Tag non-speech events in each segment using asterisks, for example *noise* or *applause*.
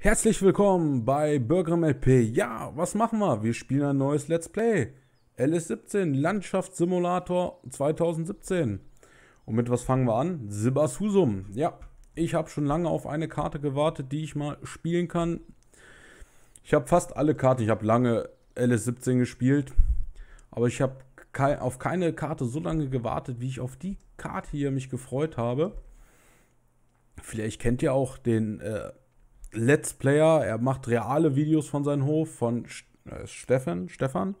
Herzlich willkommen bei Burgram LP. Ja, was machen wir? Wir spielen ein neues Let's Play. LS17 Landschaftssimulator 2017. Und mit was fangen wir an? Sibassusum. Ja, ich habe schon lange auf eine Karte gewartet, die ich mal spielen kann. Ich habe fast alle Karten. Ich habe lange LS17 gespielt. Aber ich habe kei auf keine Karte so lange gewartet, wie ich auf die Karte hier mich gefreut habe. Vielleicht kennt ihr auch den äh, Let's Player. Er macht reale Videos von seinem Hof, von äh, Stefan, Stefan,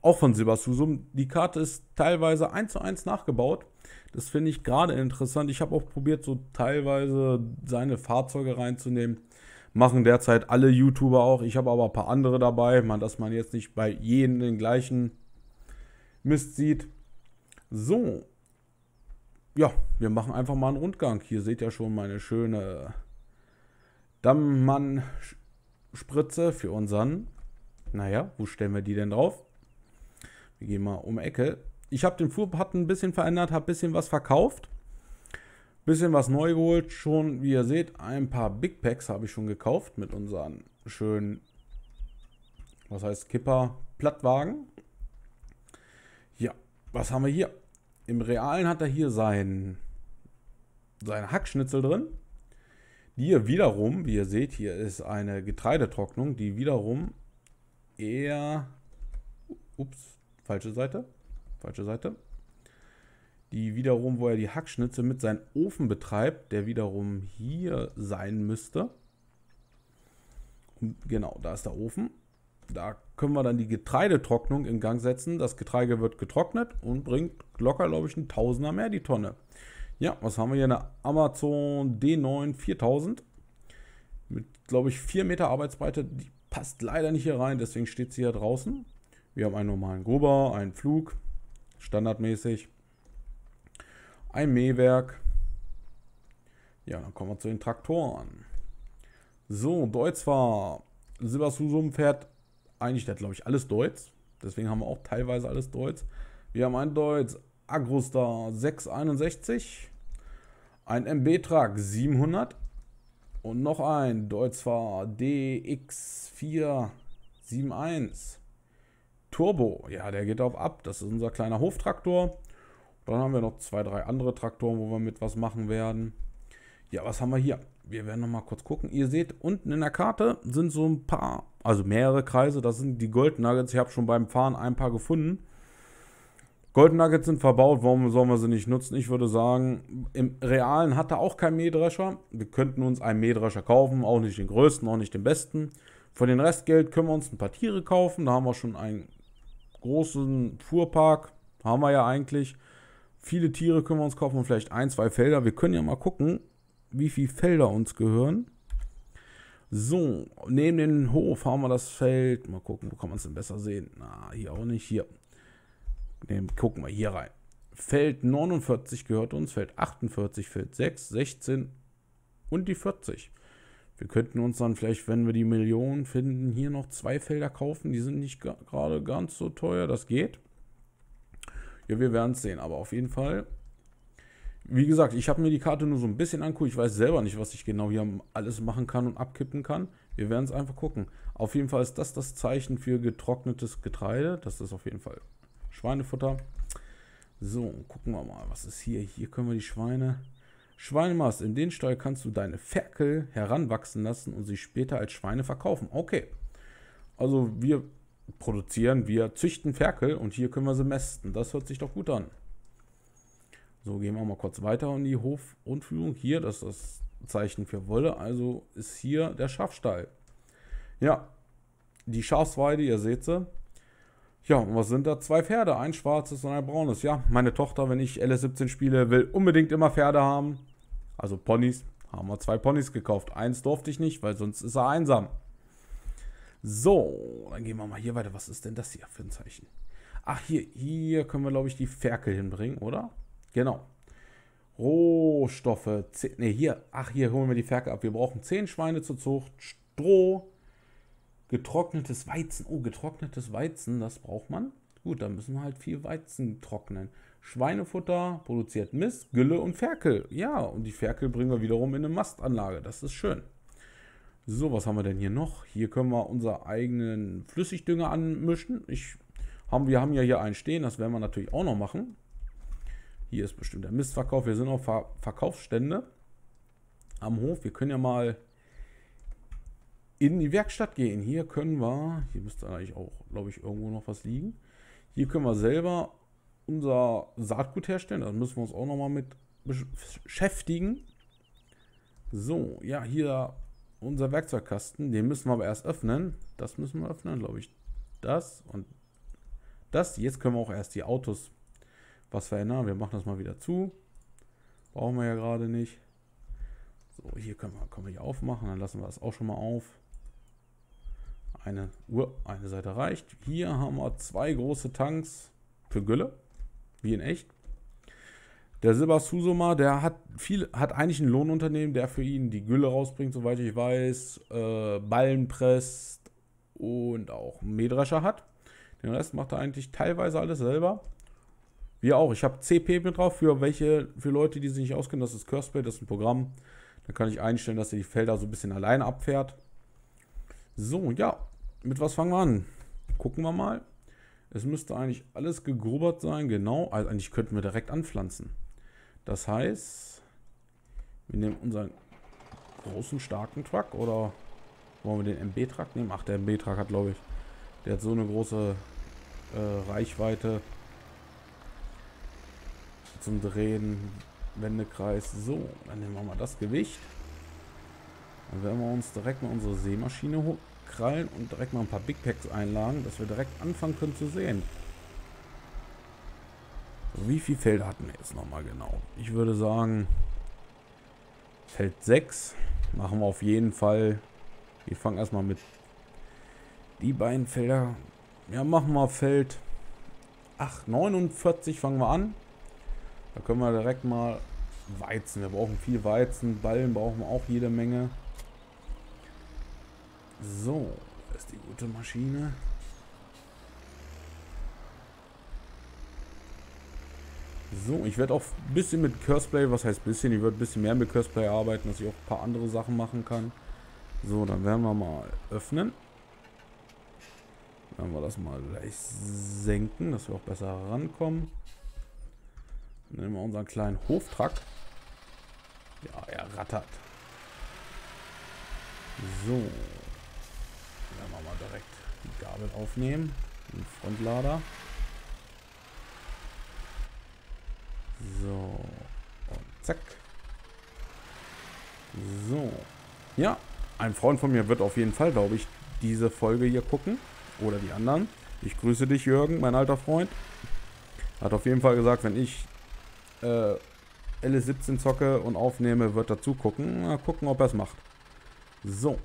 auch von Silbersusum. Die Karte ist teilweise eins zu eins nachgebaut. Das finde ich gerade interessant. Ich habe auch probiert, so teilweise seine Fahrzeuge reinzunehmen. Machen derzeit alle YouTuber auch. Ich habe aber ein paar andere dabei, man, dass man jetzt nicht bei jedem den gleichen Mist sieht. So. Ja, wir machen einfach mal einen Rundgang. Hier seht ihr schon meine schöne Dammmann-Spritze für unseren. Naja, wo stellen wir die denn drauf? Wir gehen mal um Ecke. Ich habe den Fuhrpad ein bisschen verändert, habe ein bisschen was verkauft. Bisschen was neu geholt. Schon, wie ihr seht, ein paar Big Packs habe ich schon gekauft mit unseren schönen, was heißt Kipper, Plattwagen. Ja, was haben wir hier? Im Realen hat er hier sein, seine Hackschnitzel drin. Hier wiederum, wie ihr seht, hier ist eine Getreidetrocknung, die wiederum eher. Ups, falsche Seite. Falsche Seite. Die wiederum, wo er die Hackschnitze mit seinem Ofen betreibt, der wiederum hier sein müsste. Genau, da ist der Ofen. Da können wir dann die Getreidetrocknung in Gang setzen. Das Getreide wird getrocknet und bringt locker, glaube ich, ein Tausender mehr die Tonne. Ja, was haben wir hier? Eine Amazon D9 4000 mit, glaube ich, 4 Meter Arbeitsbreite. Die passt leider nicht hier rein, deswegen steht sie hier draußen. Wir haben einen normalen Gruber, einen Flug, standardmäßig. Ein Mähwerk. Ja, dann kommen wir zu den Traktoren. So, Deutz war. Silbersusum fährt eigentlich, der glaube ich alles Deutz. Deswegen haben wir auch teilweise alles Deutz. Wir haben einen Deutz Agrostar 661 ein MB-Trag 700 und noch ein Deutzfahr DX471 Turbo. Ja, der geht auf ab. Das ist unser kleiner Hoftraktor. Dann haben wir noch zwei, drei andere Traktoren, wo wir mit was machen werden. Ja, was haben wir hier? Wir werden noch mal kurz gucken. Ihr seht, unten in der Karte sind so ein paar, also mehrere Kreise. Das sind die Gold Nuggets. Ich habe schon beim Fahren ein paar gefunden. Golden Nuggets sind verbaut, warum sollen wir sie nicht nutzen? Ich würde sagen, im Realen hat er auch kein Mähdrescher. Wir könnten uns einen Mähdrescher kaufen, auch nicht den größten, auch nicht den besten. Von den Restgeld können wir uns ein paar Tiere kaufen. Da haben wir schon einen großen Fuhrpark, haben wir ja eigentlich. Viele Tiere können wir uns kaufen und vielleicht ein, zwei Felder. Wir können ja mal gucken, wie viele Felder uns gehören. So, neben dem Hof haben wir das Feld. Mal gucken, wo kann man es denn besser sehen? Na, hier auch nicht. Hier. Nehmen, gucken wir hier rein. Feld 49 gehört uns, Feld 48, Feld 6, 16 und die 40. Wir könnten uns dann vielleicht, wenn wir die Millionen finden, hier noch zwei Felder kaufen. Die sind nicht gerade ganz so teuer. Das geht. Ja, wir werden es sehen. Aber auf jeden Fall, wie gesagt, ich habe mir die Karte nur so ein bisschen anguckt. Ich weiß selber nicht, was ich genau hier alles machen kann und abkippen kann. Wir werden es einfach gucken. Auf jeden Fall ist das das Zeichen für getrocknetes Getreide. Das ist auf jeden Fall Schweinefutter. So, gucken wir mal, was ist hier? Hier können wir die Schweine. Schweinemast. In den Stall kannst du deine Ferkel heranwachsen lassen und sie später als Schweine verkaufen. Okay. Also wir produzieren, wir züchten Ferkel und hier können wir sie mästen. Das hört sich doch gut an. So, gehen wir mal kurz weiter in die Hof-Rundführung. Hier, das ist das Zeichen für Wolle. Also ist hier der Schafstall. Ja, die Schafsweide, ihr seht sie. Ja, und was sind da? Zwei Pferde, ein schwarzes und ein braunes. Ja, meine Tochter, wenn ich LS17 spiele, will unbedingt immer Pferde haben. Also Ponys. Haben wir zwei Ponys gekauft. Eins durfte ich nicht, weil sonst ist er einsam. So, dann gehen wir mal hier weiter. Was ist denn das hier für ein Zeichen? Ach, hier, hier können wir, glaube ich, die Ferkel hinbringen, oder? Genau. Rohstoffe. Ne, hier. Ach, hier holen wir die Ferkel ab. Wir brauchen 10 Schweine zur Zucht, Stroh, Getrocknetes Weizen. Oh, getrocknetes Weizen, das braucht man. Gut, dann müssen wir halt viel Weizen trocknen. Schweinefutter produziert Mist, Gülle und Ferkel. Ja, und die Ferkel bringen wir wiederum in eine Mastanlage. Das ist schön. So, was haben wir denn hier noch? Hier können wir unsere eigenen Flüssigdünger anmischen. Ich, haben, wir haben ja hier einen stehen, das werden wir natürlich auch noch machen. Hier ist bestimmt der Mistverkauf. Wir sind auf Ver Verkaufsstände am Hof. Wir können ja mal in die Werkstatt gehen. Hier können wir, hier müsste eigentlich auch, glaube ich, irgendwo noch was liegen. Hier können wir selber unser Saatgut herstellen. Da müssen wir uns auch noch mal mit beschäftigen. So, ja, hier unser Werkzeugkasten. Den müssen wir aber erst öffnen. Das müssen wir öffnen, glaube ich. Das und das. Jetzt können wir auch erst die Autos was verändern. Wir machen das mal wieder zu. Brauchen wir ja gerade nicht. So, hier können wir, können wir hier aufmachen. Dann lassen wir das auch schon mal auf. Eine Uhr, eine Seite reicht. Hier haben wir zwei große Tanks für Gülle. Wie in echt. Der Silber Susuma, der hat viel, hat eigentlich ein Lohnunternehmen, der für ihn die Gülle rausbringt, soweit ich weiß, äh, Ballen presst und auch Mähdrescher hat. Den Rest macht er eigentlich teilweise alles selber. Wir auch. Ich habe CP mit drauf für welche, für Leute, die sich nicht auskennen. Das ist Curseplay, das ist ein Programm. Da kann ich einstellen, dass er die Felder so ein bisschen alleine abfährt. So, ja. Mit was fangen wir an? Gucken wir mal. Es müsste eigentlich alles gegrubbert sein, genau. Also eigentlich könnten wir direkt anpflanzen. Das heißt, wir nehmen unseren großen, starken Truck oder wollen wir den MB-Truck nehmen? Ach, der MB-Truck hat, glaube ich, der hat so eine große äh, Reichweite zum Drehen, Wendekreis. So, dann nehmen wir mal das Gewicht. Dann werden wir uns direkt mal unsere Seemaschine krallen und direkt mal ein paar Big Packs einlagen, dass wir direkt anfangen können zu sehen. Wie viel Felder hatten wir jetzt nochmal genau? Ich würde sagen, Feld 6 machen wir auf jeden Fall. Wir fangen erstmal mit die beiden Felder. Ja, machen wir Feld 8, 49 fangen wir an. Da können wir direkt mal Weizen. Wir brauchen viel Weizen. Ballen brauchen wir auch jede Menge. So, das ist die gute Maschine. So, ich werde auch ein bisschen mit Curseplay, was heißt bisschen, ich werde ein bisschen mehr mit Curseplay arbeiten, dass ich auch ein paar andere Sachen machen kann. So, dann werden wir mal öffnen. Dann werden wir das mal gleich senken, dass wir auch besser rankommen. Dann nehmen wir unseren kleinen Hoftrack. Ja, er rattert. So. Dann werden wir direkt die Gabel aufnehmen. Den Frontlader. So. Und zack. So. Ja, ein Freund von mir wird auf jeden Fall, glaube ich, diese Folge hier gucken. Oder die anderen. Ich grüße dich, Jürgen, mein alter Freund. Hat auf jeden Fall gesagt, wenn ich äh, LS17 zocke und aufnehme, wird er zugucken. Mal gucken, ob er es macht. So.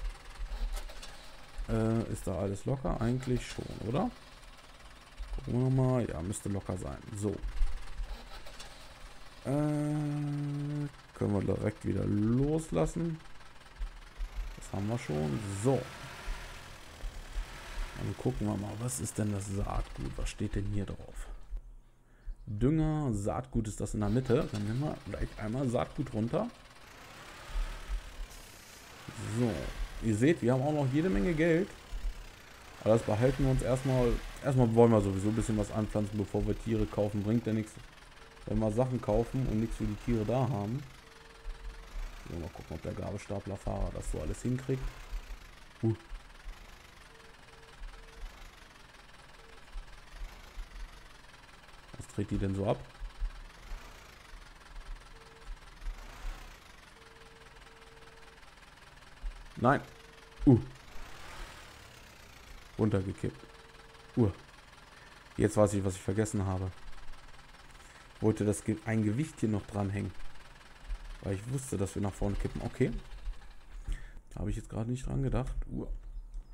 Äh, ist da alles locker? Eigentlich schon, oder? Gucken wir mal. Ja, müsste locker sein. So. Äh, können wir direkt wieder loslassen. Das haben wir schon. So. Dann gucken wir mal, was ist denn das Saatgut? Was steht denn hier drauf? Dünger, Saatgut ist das in der Mitte. Dann nehmen wir gleich einmal Saatgut runter. So. Ihr seht, wir haben auch noch jede Menge Geld. Aber das behalten wir uns erstmal. Erstmal wollen wir sowieso ein bisschen was anpflanzen, bevor wir Tiere kaufen. Bringt ja nichts wenn wir Sachen kaufen und nichts für die Tiere da haben. So, mal gucken, ob der Gabelstaplerfahrer das so alles hinkriegt. Uh. Was dreht die denn so ab? Nein. Uh. Runtergekippt. Uh. Jetzt weiß ich, was ich vergessen habe wollte das ein Gewicht hier noch dranhängen. Weil ich wusste, dass wir nach vorne kippen. Okay. Da habe ich jetzt gerade nicht dran gedacht. Uh,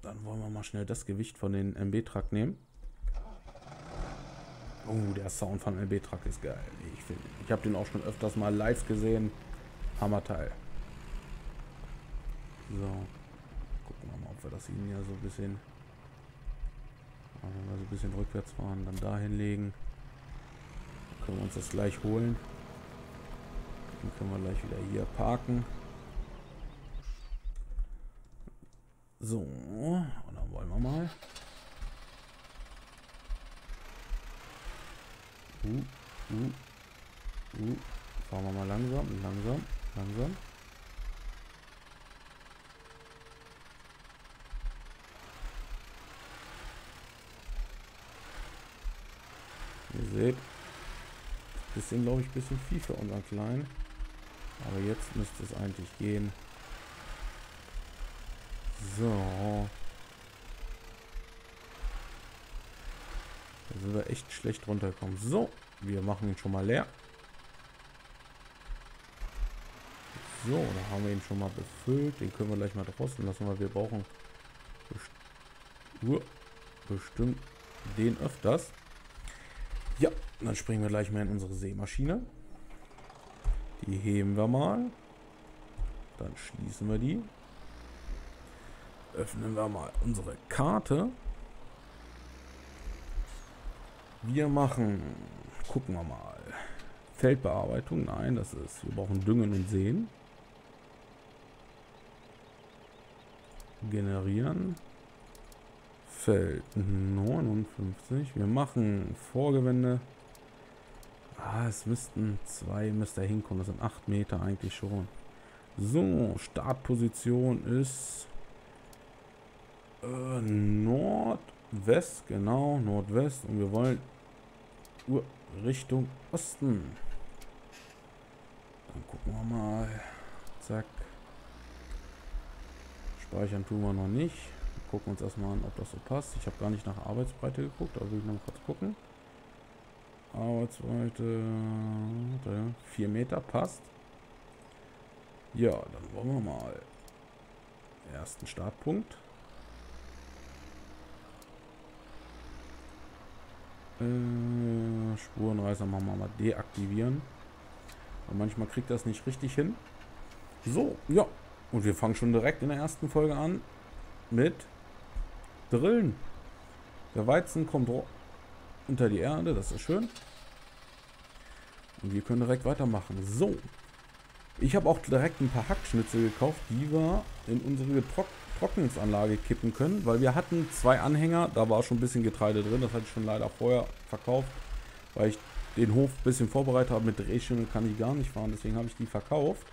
dann wollen wir mal schnell das Gewicht von den MB-Truck nehmen. Oh, der Sound von MB-Truck ist geil. Ich, ich habe den auch schon öfters mal live gesehen. Hammerteil. So. Gucken wir mal, ob wir das hier so ein bisschen... Wenn wir so ein bisschen rückwärts fahren, dann dahin legen. Können wir uns das gleich holen. Dann können wir gleich wieder hier parken. So, und dann wollen wir mal. Uh, uh, uh. Fahren wir mal langsam, langsam, langsam. Seht, bisschen, glaube ich, ein bisschen viel für unseren Kleinen. Aber jetzt müsste es eigentlich gehen. So. Da sind wir echt schlecht runtergekommen. So, wir machen ihn schon mal leer. So, da haben wir ihn schon mal befüllt. Den können wir gleich mal draußen lassen, weil wir brauchen best bestimmt den öfters. Ja, dann springen wir gleich mal in unsere Seemaschine. Die heben wir mal. Dann schließen wir die. Öffnen wir mal unsere Karte. Wir machen, gucken wir mal. Feldbearbeitung, nein, das ist, wir brauchen Düngen und Sehen. Generieren. Feld 59. Wir machen Vorgewände. Ah, es müssten zwei müsste hinkommen. Das sind 8 Meter eigentlich schon. So, Startposition ist äh, Nordwest, genau, Nordwest. Und wir wollen uh, Richtung Osten. Dann gucken wir mal. Zack. Speichern tun wir noch nicht gucken uns erstmal an, ob das so passt. Ich habe gar nicht nach Arbeitsbreite geguckt, aber will ich noch kurz gucken. Arbeitsbreite 4 Meter passt. Ja, dann wollen wir mal ersten Startpunkt. Äh, Spurenreiser machen wir mal deaktivieren. Und manchmal kriegt das nicht richtig hin. So, ja. Und wir fangen schon direkt in der ersten Folge an mit drillen. Der Weizen kommt unter die Erde, das ist schön. Und wir können direkt weitermachen. So. Ich habe auch direkt ein paar Hackschnitzel gekauft, die wir in unsere Trock Trocknungsanlage kippen können, weil wir hatten zwei Anhänger, da war schon ein bisschen Getreide drin, das hatte ich schon leider vorher verkauft, weil ich den Hof ein bisschen vorbereitet habe. Mit Drehschimmel kann ich gar nicht fahren, deswegen habe ich die verkauft.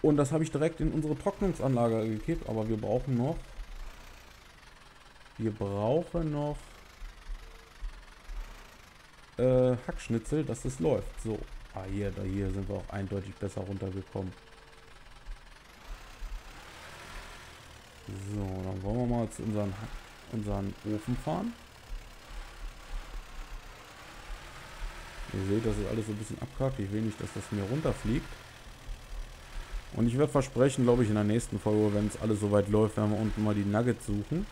Und das habe ich direkt in unsere Trocknungsanlage gekippt, aber wir brauchen noch wir brauchen noch äh, Hackschnitzel, dass es läuft. So. Ah, hier, da hier sind wir auch eindeutig besser runtergekommen. So, dann wollen wir mal zu unseren, unseren Ofen fahren. Ihr seht, das ist alles so ein bisschen abkackt. Ich will nicht, dass das mir runterfliegt. Und ich werde versprechen, glaube ich, in der nächsten Folge, wenn es alles soweit läuft, werden wir unten mal die Nuggets suchen.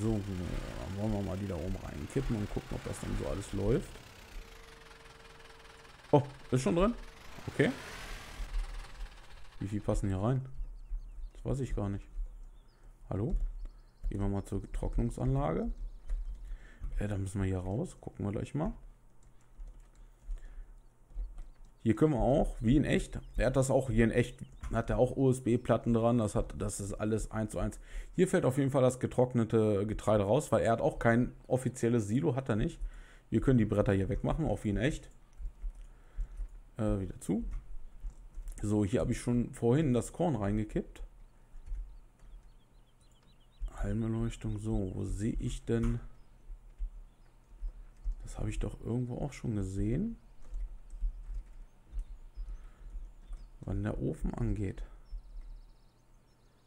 So, dann wollen wir mal die da oben reinkippen und gucken, ob das dann so alles läuft. Oh, ist schon drin? Okay. Wie viel passen hier rein? Das weiß ich gar nicht. Hallo? Gehen wir mal zur Trocknungsanlage. Ja, dann müssen wir hier raus. Gucken wir gleich mal. Hier können wir auch, wie in echt, er hat das auch hier in echt, hat er auch USB-Platten dran, das, hat, das ist alles 1 zu 1. Hier fällt auf jeden Fall das getrocknete Getreide raus, weil er hat auch kein offizielles Silo, hat er nicht. Wir können die Bretter hier wegmachen, auch wie in echt. Äh, wieder zu. So, hier habe ich schon vorhin das Korn reingekippt. Halmbeleuchtung, so, wo sehe ich denn? Das habe ich doch irgendwo auch schon gesehen. Wann der Ofen angeht.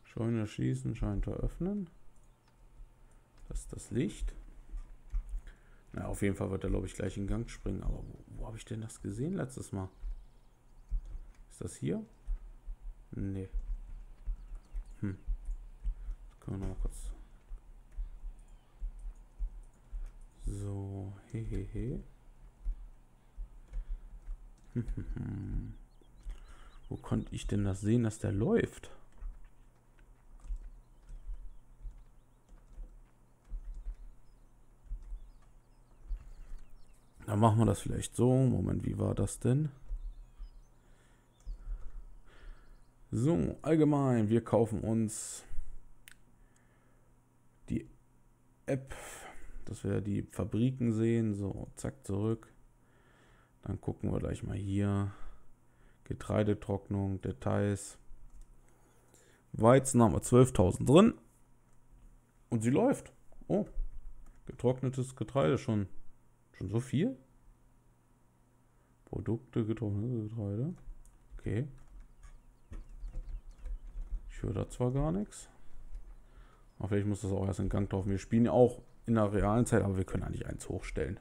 Scheune schließen, Scheuntor öffnen. Das ist das Licht. Na, auf jeden Fall wird er, glaube ich, gleich in Gang springen. Aber wo, wo habe ich denn das gesehen letztes Mal? Ist das hier? Nee. Hm. Das können wir noch mal kurz. So, hehehe. He, he. *laughs* Wo konnte ich denn das sehen, dass der läuft? Dann machen wir das vielleicht so. Moment, wie war das denn? So, allgemein, wir kaufen uns die App, dass wir die Fabriken sehen. So, zack, zurück. Dann gucken wir gleich mal hier. Getreidetrocknung, Details. Weizen haben wir 12.000 drin. Und sie läuft. Oh, getrocknetes Getreide schon. Schon so viel? Produkte, getrocknetes Getreide. Okay. Ich höre da zwar gar nichts. Aber vielleicht muss das auch erst in Gang laufen. Wir spielen ja auch in der realen Zeit, aber wir können eigentlich eins hochstellen.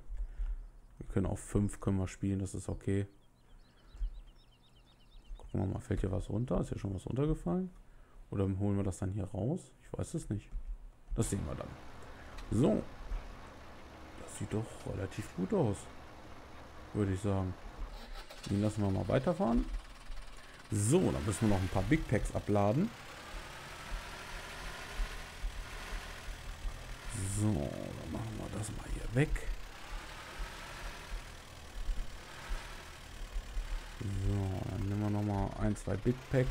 Wir können auf 5 können wir spielen, das ist okay. Gucken wir mal, fällt hier was runter? Ist hier schon was runtergefallen? Oder holen wir das dann hier raus? Ich weiß es nicht. Das sehen wir dann. So. Das sieht doch relativ gut aus. Würde ich sagen. Den lassen wir mal weiterfahren. So, dann müssen wir noch ein paar Big Packs abladen. So, dann machen wir das mal hier weg. So, dann nehmen wir noch mal ein, zwei Big Packs.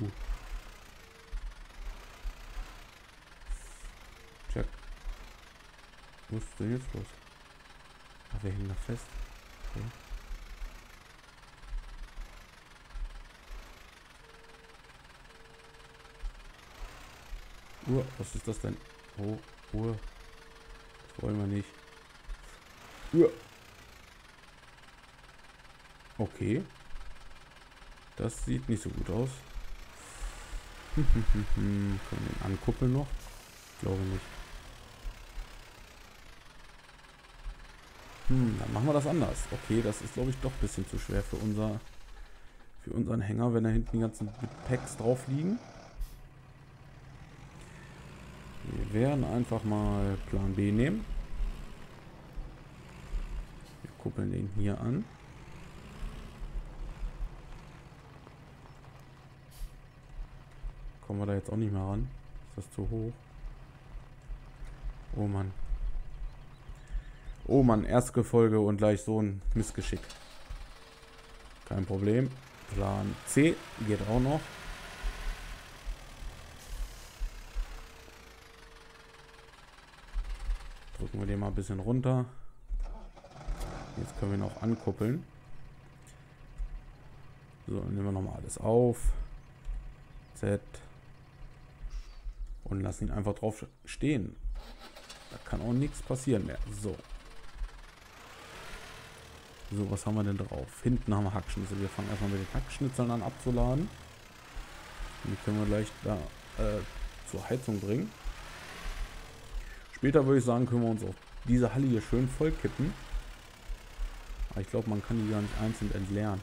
Uh. Check. Was ist denn jetzt los? Ach, wir hängen da fest. Okay. Uhr, was ist das denn? Oh, Uhr. Das wollen wir nicht. Uhr. Okay. Das sieht nicht so gut aus. *laughs* Können wir den ankuppeln noch? Ich glaube nicht. Hm, dann machen wir das anders. Okay, das ist glaube ich doch ein bisschen zu schwer für unser für unseren Hänger, wenn da hinten die ganzen Packs drauf liegen. Wir werden einfach mal Plan B nehmen. Kuppeln den hier an. Kommen wir da jetzt auch nicht mehr ran? Ist das zu hoch? Oh Mann. Oh Mann, erste Folge und gleich so ein Missgeschick. Kein Problem. Plan C geht auch noch. Drücken wir den mal ein bisschen runter. Jetzt können wir auch ankuppeln. So, dann nehmen wir nochmal alles auf. Z. Und lassen ihn einfach drauf stehen. Da kann auch nichts passieren mehr. So. So, was haben wir denn drauf? Hinten haben wir Hackschnitzel. Wir fangen erstmal mit den Hackschnitzeln an abzuladen. Die können wir gleich da äh, zur Heizung bringen. Später würde ich sagen, können wir uns auch diese Halle hier schön voll kippen. Aber ich glaube, man kann die gar nicht einzeln entleeren.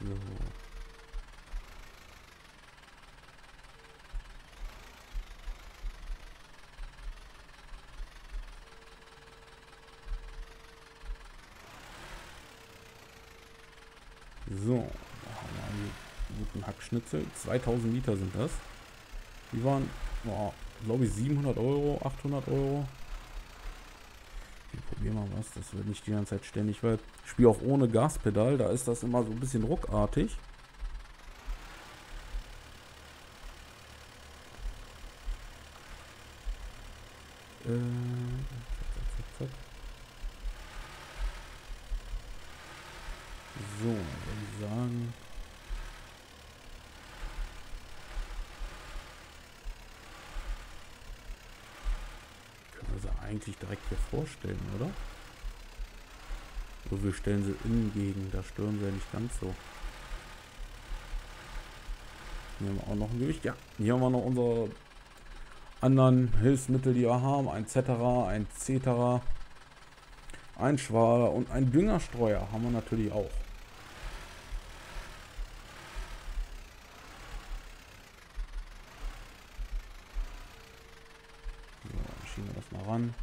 So. So, da haben wir einen guten Hackschnitzel. 2000 Liter sind das. Die waren, oh, glaube ich, 700 Euro, 800 Euro. Wir probieren mal was, das wird nicht die ganze Zeit ständig, weil ich spiele auch ohne Gaspedal, da ist das immer so ein bisschen ruckartig. Äh, zack, zack, zack. So, würde ich sagen. Können wir sie eigentlich direkt hier vorstellen, oder? So, wir stellen sie innen gegen, da stören sie ja nicht ganz so. Hier haben wir auch noch ein Gewicht. Ja, hier haben wir noch unsere anderen Hilfsmittel, die wir haben. Ein etc., ein Cetera, ein Schwader und ein Düngerstreuer haben wir natürlich auch. Schieben wir das mal ran.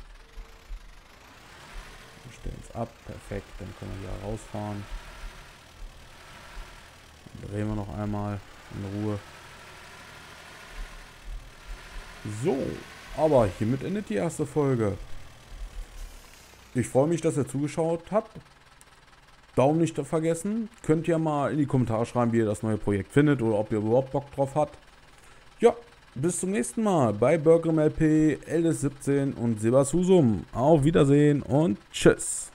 Wir stellen es ab. Perfekt. Dann können wir hier rausfahren. Dann drehen wir noch einmal in Ruhe. So, aber hiermit endet die erste Folge. Ich freue mich, dass ihr zugeschaut habt. Daumen nicht vergessen. Könnt ihr mal in die Kommentare schreiben, wie ihr das neue Projekt findet oder ob ihr überhaupt Bock drauf habt bis zum nächsten Mal bei Burgram LP, LS17 und Sebas Husum. Auf Wiedersehen und tschüss.